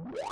Wow.